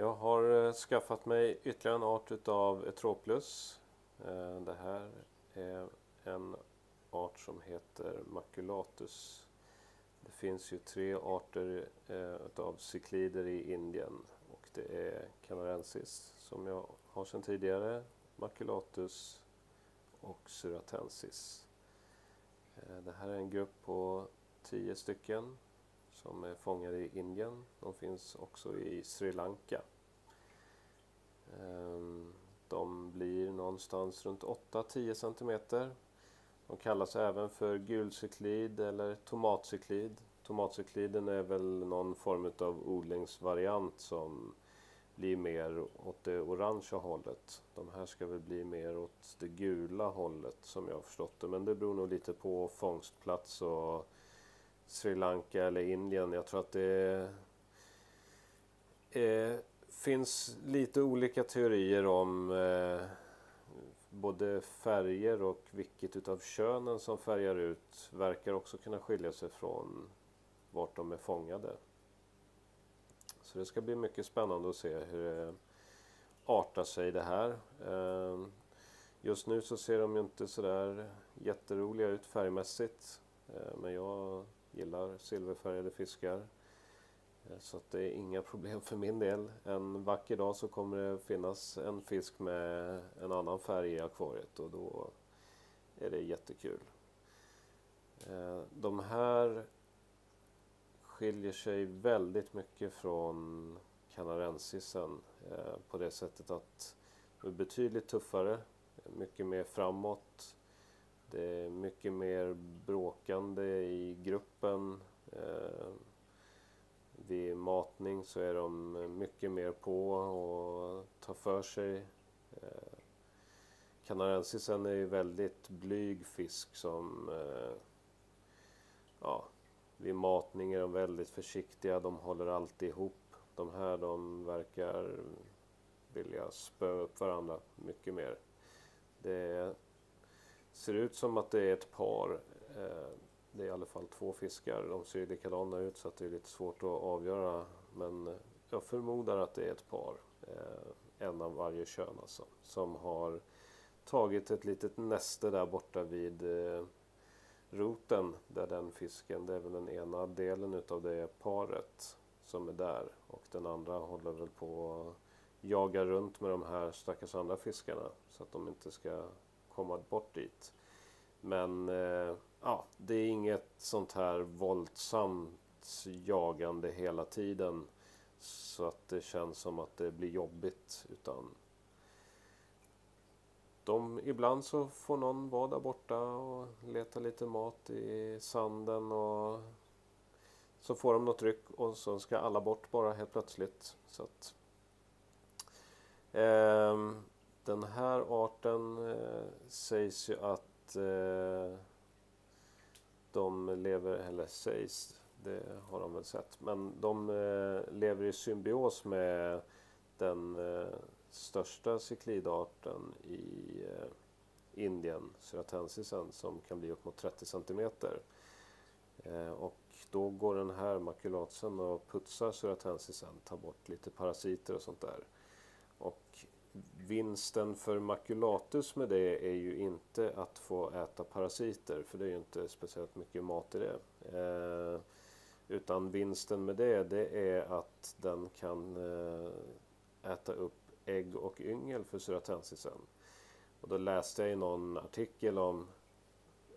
Jag har eh, skaffat mig ytterligare en art utav Etroplus. Eh, det här är en art som heter Maculatus. Det finns ju tre arter eh, utav cyklider i Indien och det är Canarensis som jag har sedan tidigare, Maculatus och Suratensis. Det här är en grupp på tio stycken som är fångade i Indien. De finns också i Sri Lanka. Ehm, de blir någonstans runt 8-10 cm. De kallas även för gulcyklid eller tomatcyklid. Tomatcykliden är väl någon form av odlingsvariant som blir mer åt det orangea hållet. De här ska väl bli mer åt det gula hållet som jag har förstått det. Men det beror nog lite på fångstplats och Sri Lanka eller Indien. Jag tror att det eh, finns lite olika teorier om eh, både färger och vilket utav könen som färgar ut verkar också kunna skilja sig från vart de är fångade. Så det ska bli mycket spännande att se hur det artar sig det här. Eh, just nu så ser de ju inte sådär jätteroliga ut färgmässigt. Eh, men jag gillar silverfärgade fiskar. Eh, så att det är inga problem för min del. En vacker dag så kommer det finnas en fisk med en annan färg i akvariet och då är det jättekul. Eh, de här skiljer sig väldigt mycket från kanarensisen eh, på det sättet att de är betydligt tuffare, mycket mer framåt. Det är mycket mer bråkande i gruppen. Eh, vid matning så är de mycket mer på och tar för sig. Eh, Kanarensisen är ju väldigt blyg fisk som eh, ja, vid matning är de väldigt försiktiga. De håller alltid ihop. De här de verkar vilja spöa upp varandra mycket mer. Det ser ut som att det är ett par. Eh, det är i alla fall två fiskar. De ser likadana ut så att det är lite svårt att avgöra. Men jag förmodar att det är ett par. Eh, en av varje kön alltså. Som har tagit ett litet näste där borta vid eh, roten. Där den fisken, det är väl den ena delen utav det paret som är där. Och den andra håller väl på att jaga runt med de här stackars andra fiskarna. Så att de inte ska komma bort dit. Men eh, ja, det är inget sånt här våldsamt jagande hela tiden. Så att det känns som att det blir jobbigt. Utan de, ibland så får någon vara där borta och leta lite mat i sanden. och Så får de något ryck och så ska alla bort bara helt plötsligt. Så att, eh, den här arten eh, sägs ju att eh, de lever, eller sägs, det har de väl sett, men de eh, lever i symbios med den eh, största cyklidarten i eh, Indien, suratensisen, som kan bli upp mot 30 centimeter. Eh, och då går den här makulatsen och putsar suratensisen, tar bort lite parasiter och sånt där. Vinsten för makulatus med det är ju inte att få äta parasiter, för det är ju inte speciellt mycket mat i det. Eh, utan vinsten med det, det är att den kan eh, äta upp ägg och yngel för suratensisen. Och då läste jag i någon artikel om,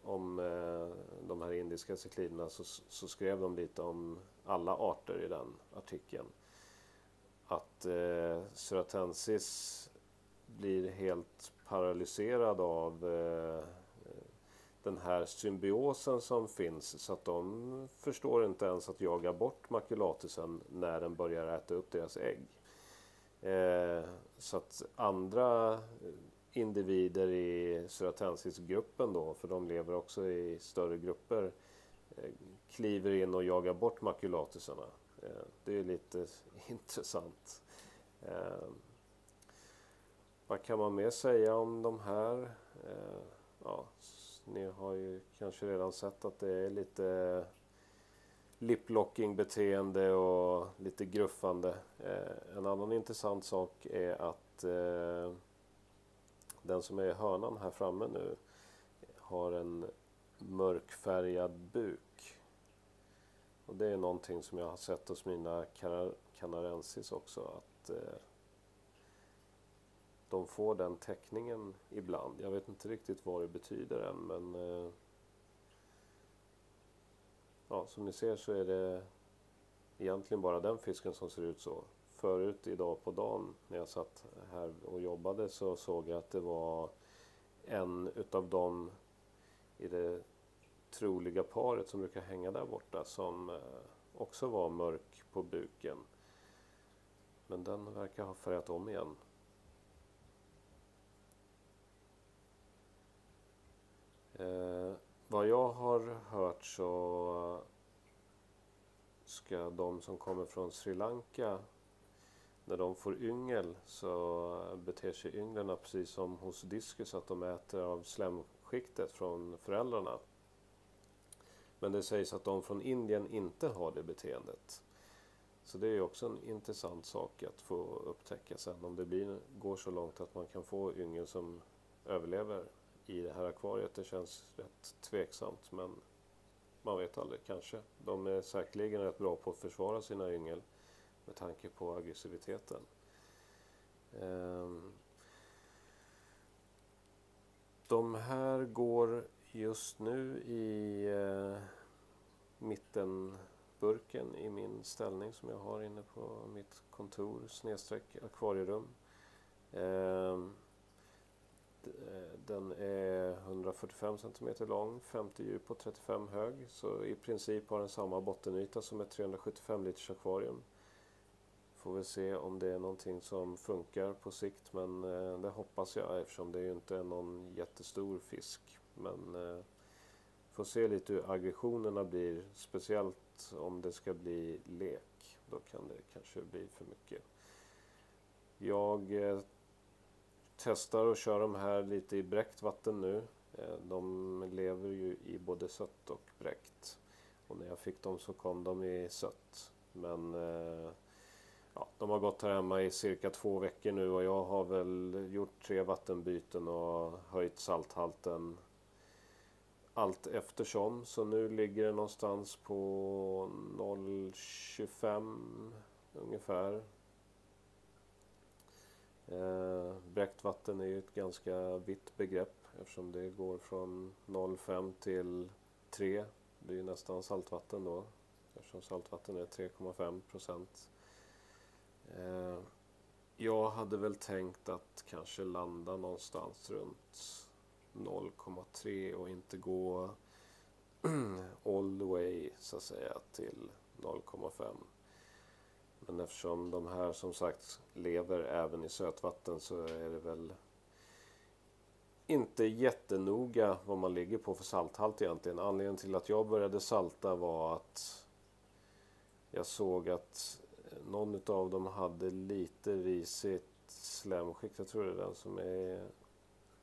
om eh, de här indiska cykliderna så, så, skrev de lite om alla arter i den artikeln. Att eh, Suratensis blir helt paralyserad av eh, den här symbiosen som finns så att de förstår inte ens att jaga bort makulatusen när den börjar äta upp deras ägg. Eh, så att andra individer i Suratensis-gruppen då, för de lever också i större grupper, eh, kliver in och jagar bort makulatusarna. Eh, det är lite intressant. Eh, vad kan man mer säga om de här? Eh, ja, ni har ju kanske redan sett att det är lite eh, liplocking beteende och lite gruffande. Eh, en annan intressant sak är att eh, den som är i hörnan här framme nu har en mörkfärgad buk. Och det är någonting som jag har sett hos mina kanarensis också. Att eh, de får den täckningen ibland. Jag vet inte riktigt vad det betyder än men eh, ja, som ni ser så är det egentligen bara den fisken som ser ut så. Förut idag på dagen när jag satt här och jobbade så såg jag att det var en utav dem i det troliga paret som brukar hänga där borta som eh, också var mörk på buken. Men den verkar ha färgat om igen. Eh, vad jag har hört så ska de som kommer från Sri Lanka när de får yngel så beter sig ynglarna precis som hos diskus att de äter av slemskiktet från föräldrarna. Men det sägs att de från Indien inte har det beteendet. Så det är också en intressant sak att få upptäcka sen om det blir, går så långt att man kan få yngel som överlever i det här akvariet. Det känns rätt tveksamt men man vet aldrig, kanske. De är säkerligen rätt bra på att försvara sina yngel med tanke på aggressiviteten. Ehm. De här går just nu i eh, mittenburken i min ställning som jag har inne på mitt kontor snedstreck akvarierum. Ehm. Eh, den är 145 cm lång, 50 djup och 35 hög. Så i princip har den samma bottenyta som ett 375 liters akvarium. Får vi se om det är någonting som funkar på sikt men eh, det hoppas jag eftersom det ju inte är någon jättestor fisk. Men eh, får se lite hur aggressionerna blir, speciellt om det ska bli lek. Då kan det kanske bli för mycket. Jag testar att köra de här lite i bräckt vatten nu. Eh, de lever ju i både sött och bräckt. Och när jag fick dem så kom de i sött. Men eh, ja, de har gått här hemma i cirka två veckor nu och jag har väl gjort tre vattenbyten och höjt salthalten allt eftersom. Så nu ligger det någonstans på 0,25 ungefär. Eh, bräckt vatten är ju ett ganska vitt begrepp eftersom det går från 0,5 till 3. Det är ju nästan saltvatten då eftersom saltvatten är 3,5 procent. Eh, jag hade väl tänkt att kanske landa någonstans runt 0,3 och inte gå all the way så att säga till 0,5. Men eftersom de här som sagt lever även i sötvatten så är det väl inte jättenoga vad man ligger på för salthalt egentligen. Anledningen till att jag började salta var att jag såg att någon av dem hade lite risigt slemskikt. Jag tror det är den som är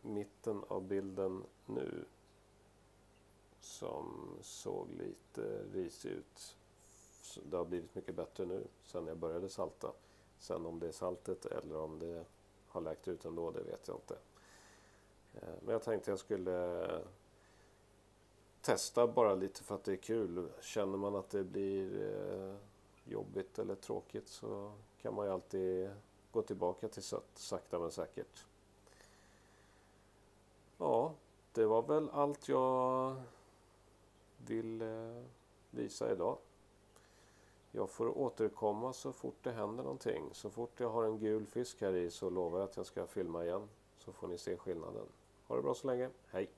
mitten av bilden nu. Som såg lite risig ut det har blivit mycket bättre nu sen jag började salta. Sen om det är saltet eller om det har läkt ut ändå, det vet jag inte. Eh, men jag tänkte jag skulle testa bara lite för att det är kul. Känner man att det blir eh, jobbigt eller tråkigt så kan man ju alltid gå tillbaka till sött, sakta men säkert. Ja, det var väl allt jag vill eh, visa idag. Jag får återkomma så fort det händer någonting. Så fort jag har en gul fisk här i så lovar jag att jag ska filma igen. Så får ni se skillnaden. Ha det bra så länge. Hej!